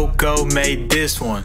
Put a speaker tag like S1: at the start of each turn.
S1: Coco made this one.